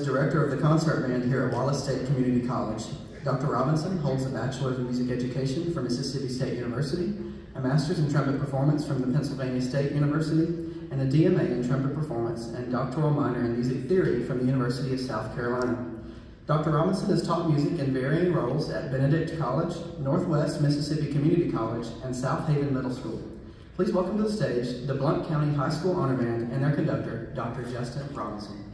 is director of the concert band here at Wallace State Community College. Dr. Robinson holds a Bachelor of Music Education from Mississippi State University, a Master's in Trumpet Performance from the Pennsylvania State University, and a DMA in Trumpet Performance and Doctoral Minor in Music Theory from the University of South Carolina. Dr. Robinson has taught music in varying roles at Benedict College, Northwest Mississippi Community College, and South Haven Middle School. Please welcome to the stage the Blount County High School Honor Band and their conductor, Dr. Justin Robinson.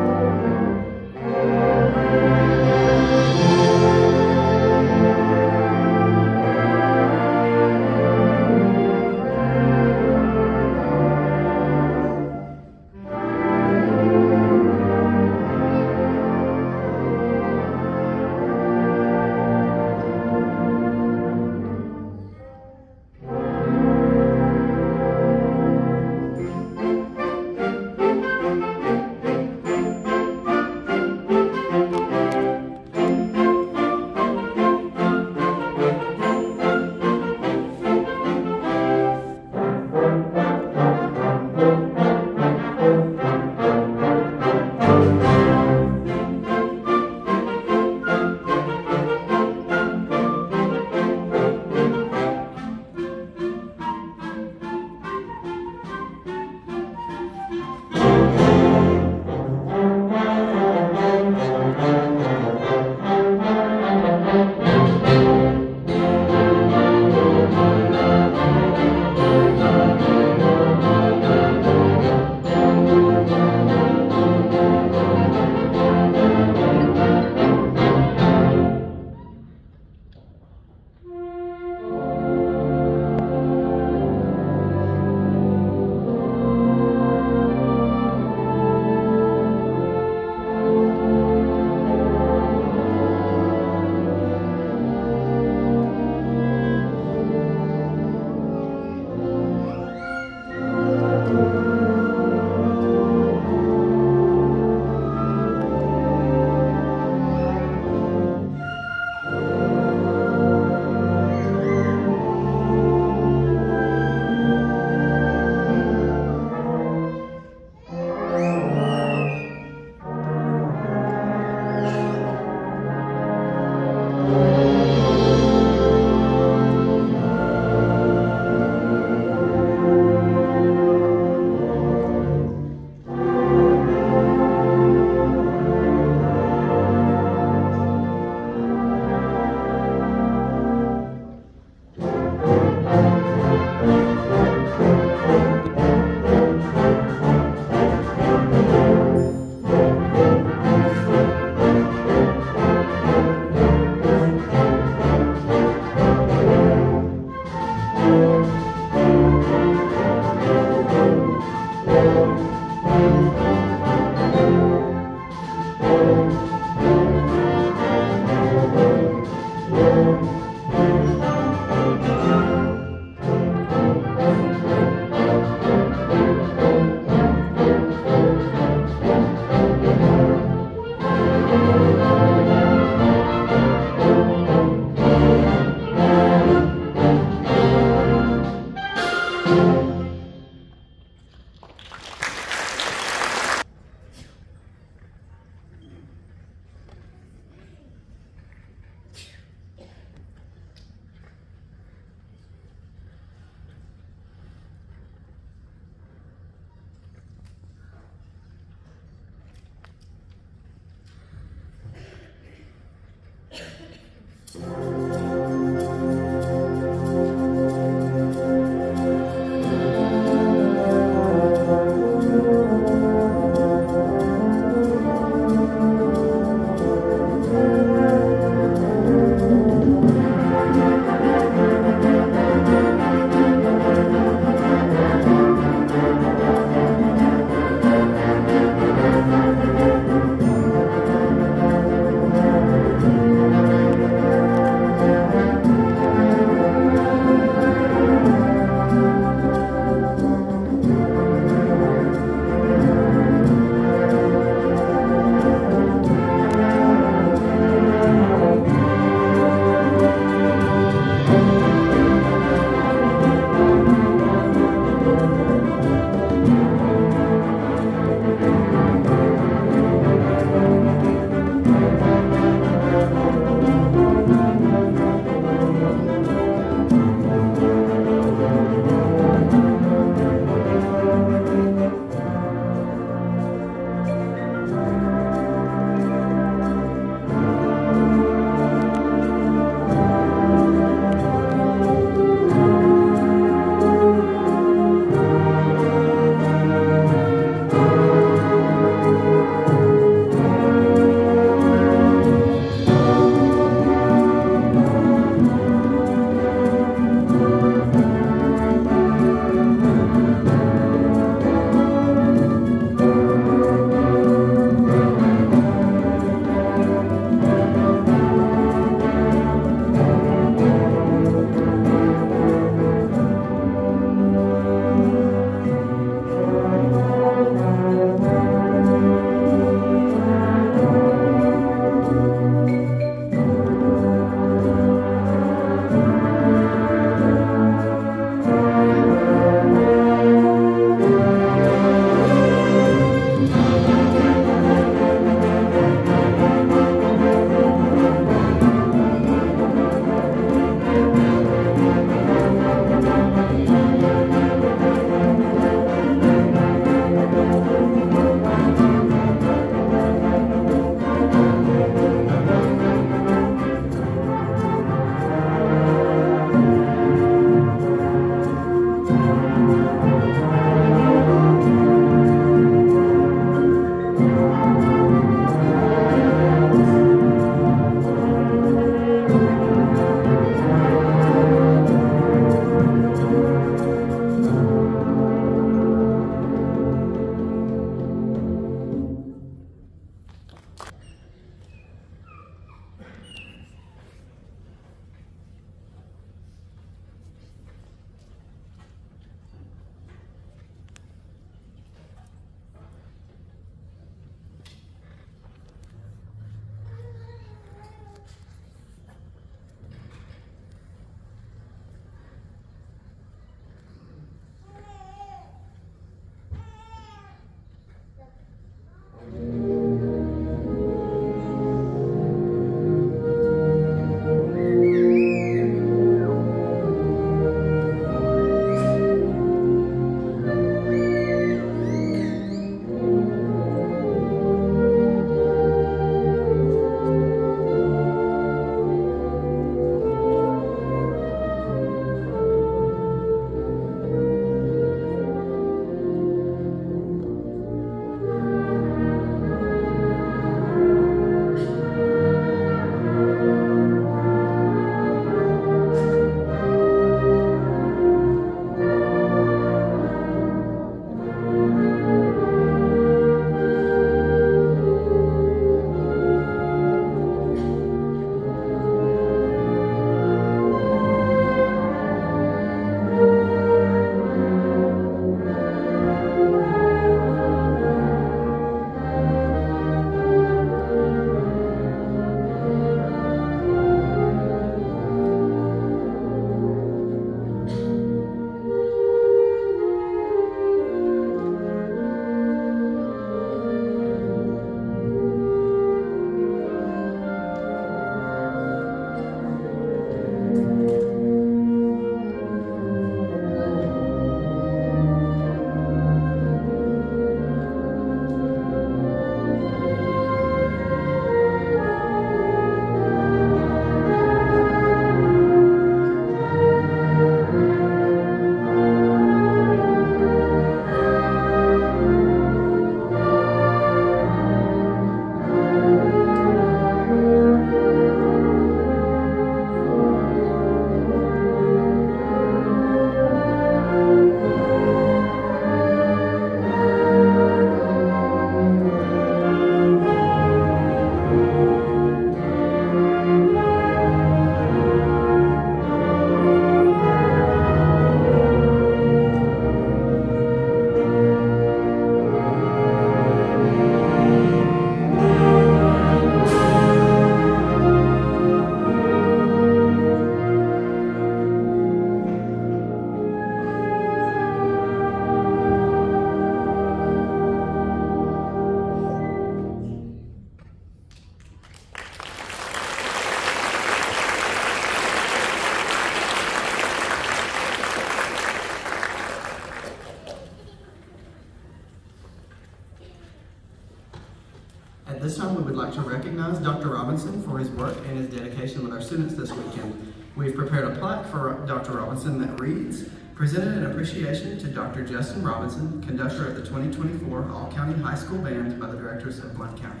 This time, we would like to recognize Dr. Robinson for his work and his dedication with our students this weekend. We've prepared a plaque for Dr. Robinson that reads, Presented in appreciation to Dr. Justin Robinson, conductor of the 2024 All-County High School Band by the directors of Blount County.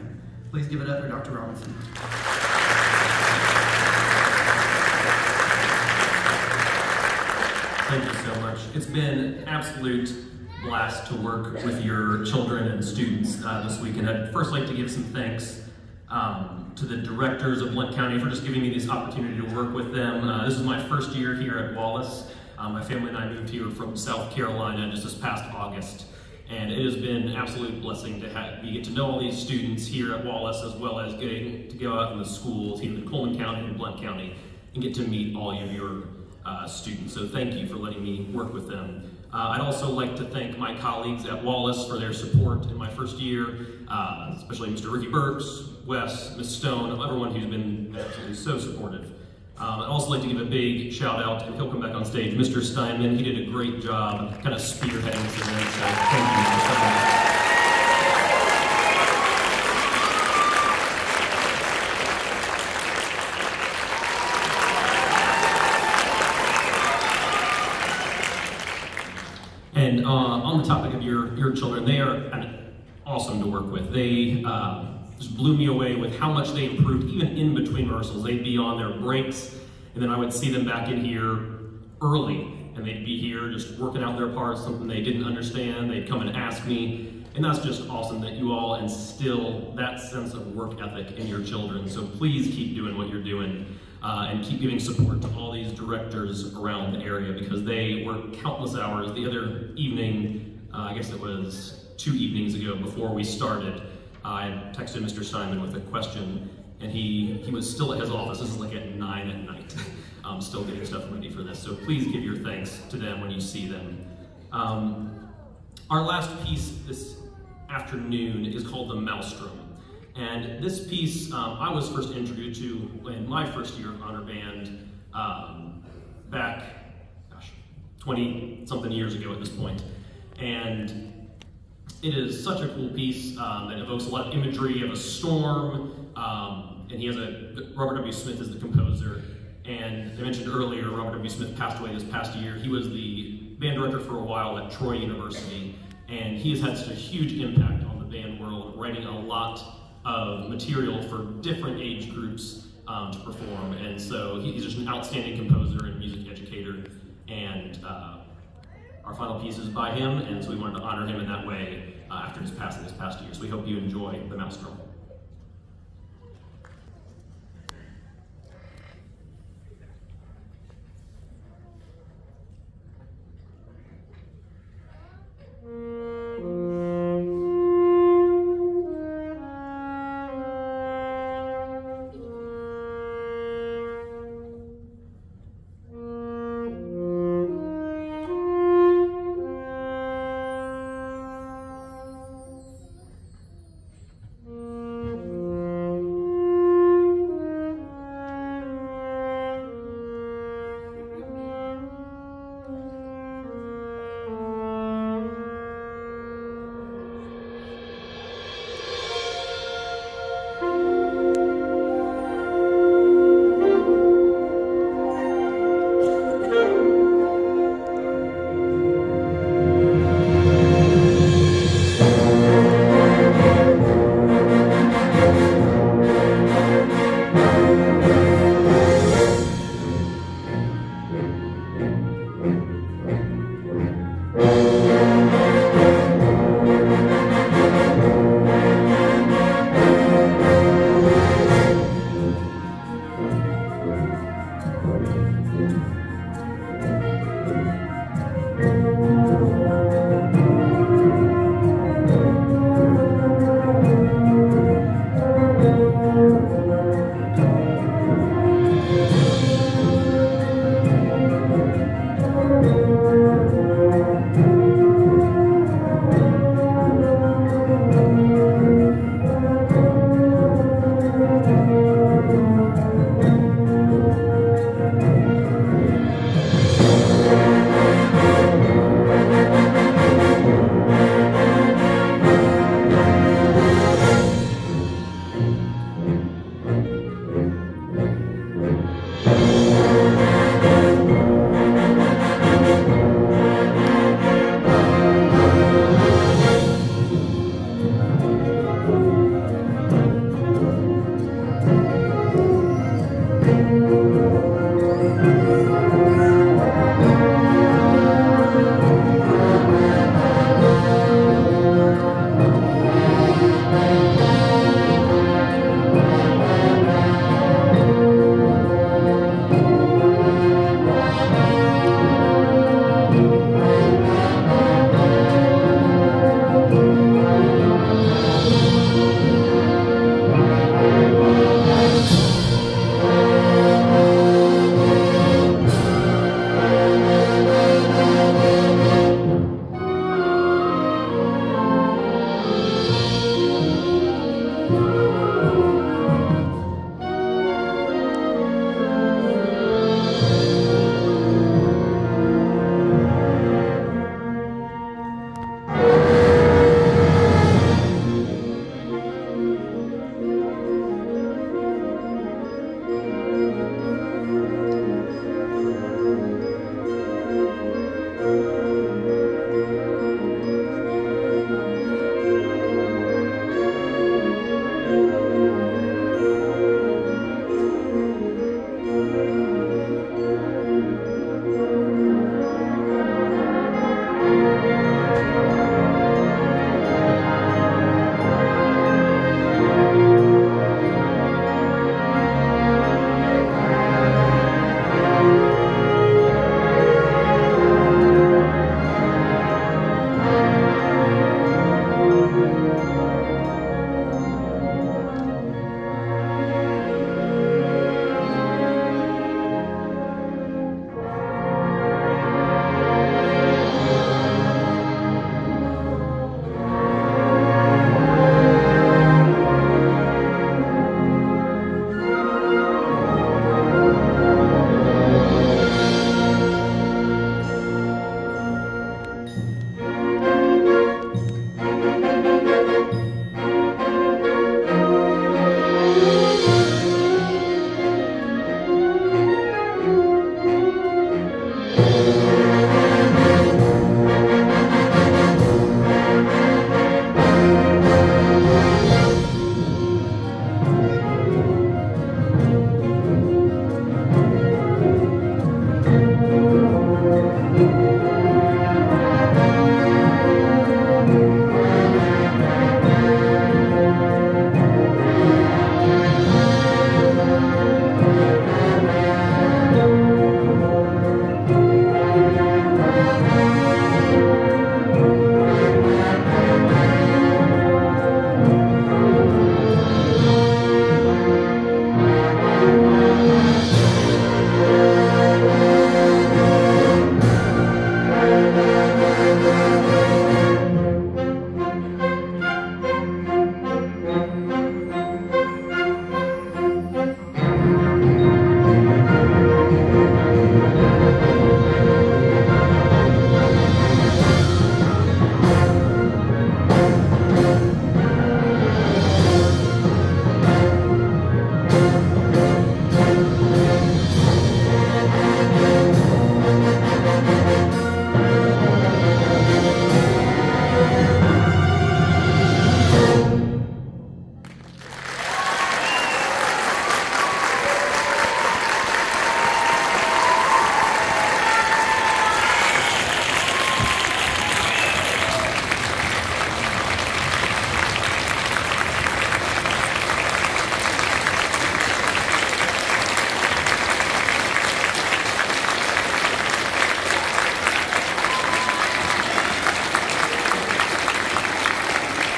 Please give it up for Dr. Robinson. Thank you so much. It's been absolute blast to work with your children and students uh, this week. And I'd first like to give some thanks um, to the directors of Blount County for just giving me this opportunity to work with them. Uh, this is my first year here at Wallace. Um, my family and I moved here from South Carolina just this past August. And it has been an absolute blessing to have, you get to know all these students here at Wallace as well as getting to go out in the schools here in Cullman County and Blount County and get to meet all of your uh, students. So thank you for letting me work with them. Uh, I'd also like to thank my colleagues at Wallace for their support in my first year, uh, especially Mr. Ricky Burks, Wes, Ms. Stone, everyone who's been absolutely so supportive. Um, I'd also like to give a big shout out, and he'll come back on stage, Mr. Steinman. He did a great job kind of spearheading this event, so thank you, Mr. Steinman. And uh, on the topic of your, your children, they are awesome to work with. They uh, just blew me away with how much they improved, even in between rehearsals. They'd be on their breaks, and then I would see them back in here early, and they'd be here just working out their parts, something they didn't understand. They'd come and ask me, and that's just awesome that you all instill that sense of work ethic in your children. So please keep doing what you're doing uh, and keep giving support to all these directors around the area because they work countless hours. The other evening, uh, I guess it was two evenings ago before we started, I texted Mr. Simon with a question and he, he was still at his office. This is like at nine at night, still getting stuff ready for this. So please give your thanks to them when you see them. Um, our last piece this afternoon is called The Maelstrom. And this piece um, I was first introduced to in my first year of honor band um, back, gosh, 20 something years ago at this point. And it is such a cool piece um, that evokes a lot of imagery of a storm. Um, and he has a, Robert W. Smith is the composer. And I mentioned earlier, Robert W. Smith passed away this past year. He was the band director for a while at Troy University. And he has had such a huge impact on the band world, writing a lot of material for different age groups um, to perform. And so he's just an outstanding composer and music educator. And uh, our final piece is by him, and so we wanted to honor him in that way uh, after his passing this past year. So we hope you enjoy the Maelstrom.